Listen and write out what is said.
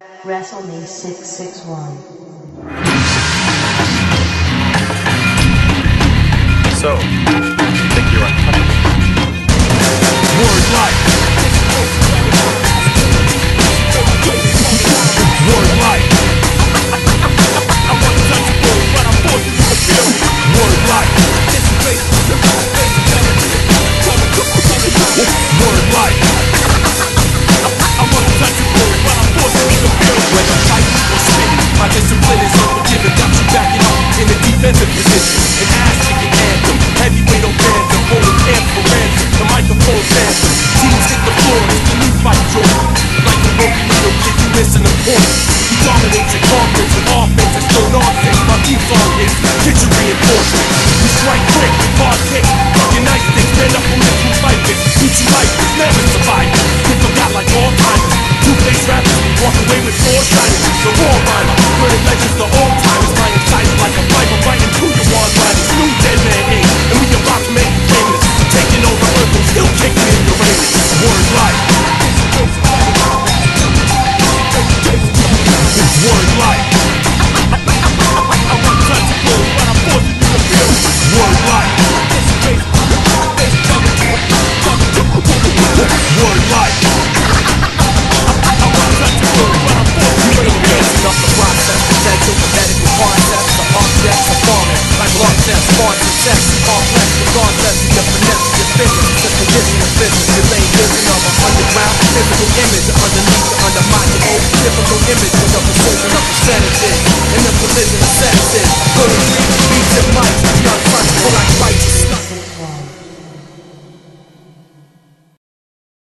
WrestleMania 661. So, you think you're untouchable? Word life. The microphone's. Teams hit the floor, it's the new fight joint. Like a broken needle, kid, you missing a point. He dominates your conference with offense, it's no nonsense. My song is get your reinforcements. We strike quick hard kicks, fucking nice things. Stand up for mental fight it. Teach you life, it's never surviving. You forgot like all timers. Two-faced rappers walk away with four shiners. The war rhymer, burning legends, the old blood tests, smart success, complex, the concepts, your finesse, your fitness, the condition of business, your vision of an underground physical image, underneath to undermine your old typical image with a precision of percentages, and the collision of sentences, good and